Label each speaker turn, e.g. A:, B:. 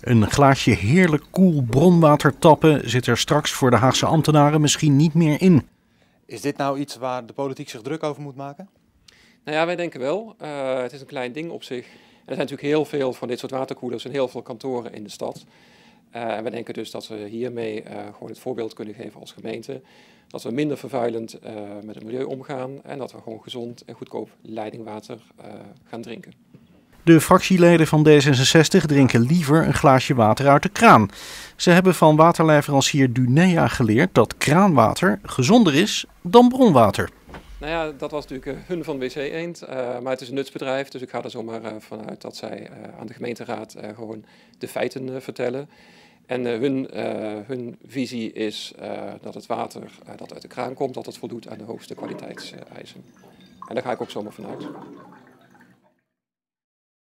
A: Een glaasje heerlijk koel bronwater tappen zit er straks voor de Haagse ambtenaren misschien niet meer in.
B: Is dit nou iets waar de politiek zich druk over moet maken?
C: Nou ja, wij denken wel. Uh, het is een klein ding op zich. er zijn natuurlijk heel veel van dit soort waterkoelers en heel veel kantoren in de stad. Uh, en wij denken dus dat we hiermee uh, gewoon het voorbeeld kunnen geven als gemeente. Dat we minder vervuilend met het milieu omgaan en dat we gewoon gezond en goedkoop leidingwater gaan drinken.
A: De fractieleden van D66 drinken liever een glaasje water uit de kraan. Ze hebben van waterleverancier Dunea geleerd dat kraanwater gezonder is dan bronwater.
C: Nou ja, dat was natuurlijk hun van WC Eend, uh, maar het is een nutsbedrijf, dus ik ga er zomaar uh, vanuit dat zij aan de gemeenteraad gewoon de feiten vertellen. En hun, hun visie is dat het water dat uit de kraan komt, dat het voldoet aan de hoogste kwaliteitseisen. En daar ga ik ook zomaar vanuit.